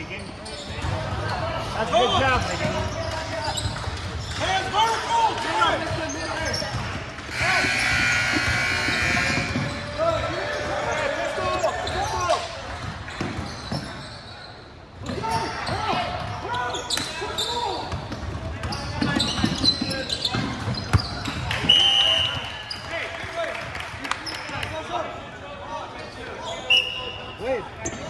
Megan. That's a good job, Wait.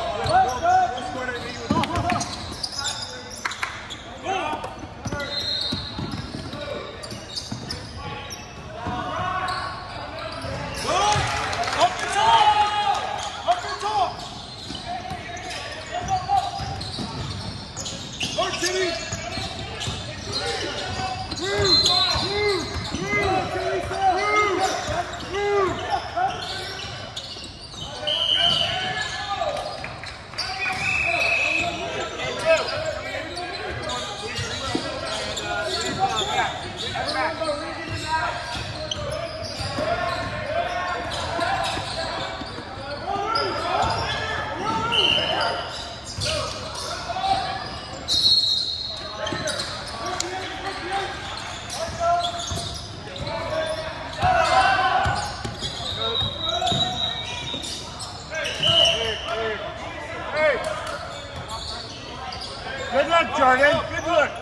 Good luck, Jordan. Good luck.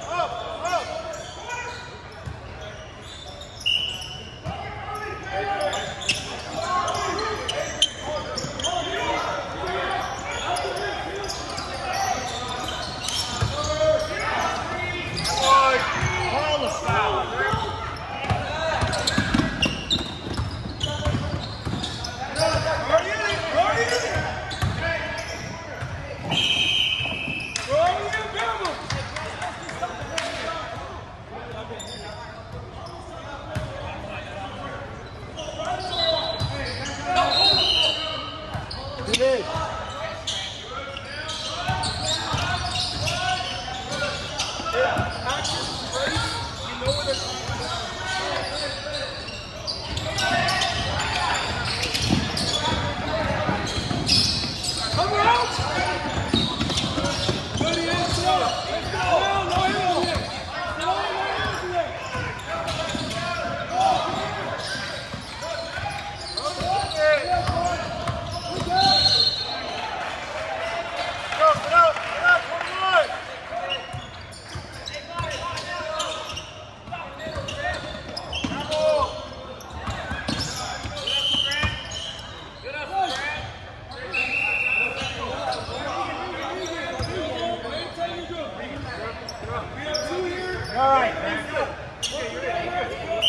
All right, man. Who's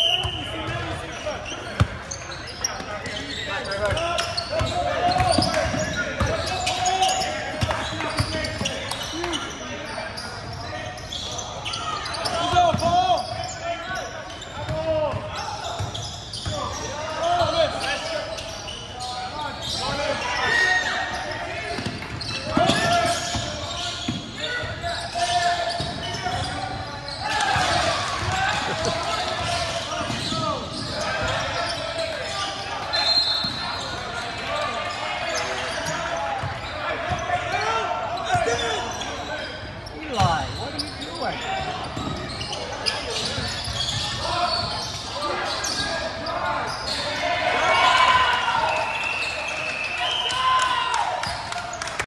Eli,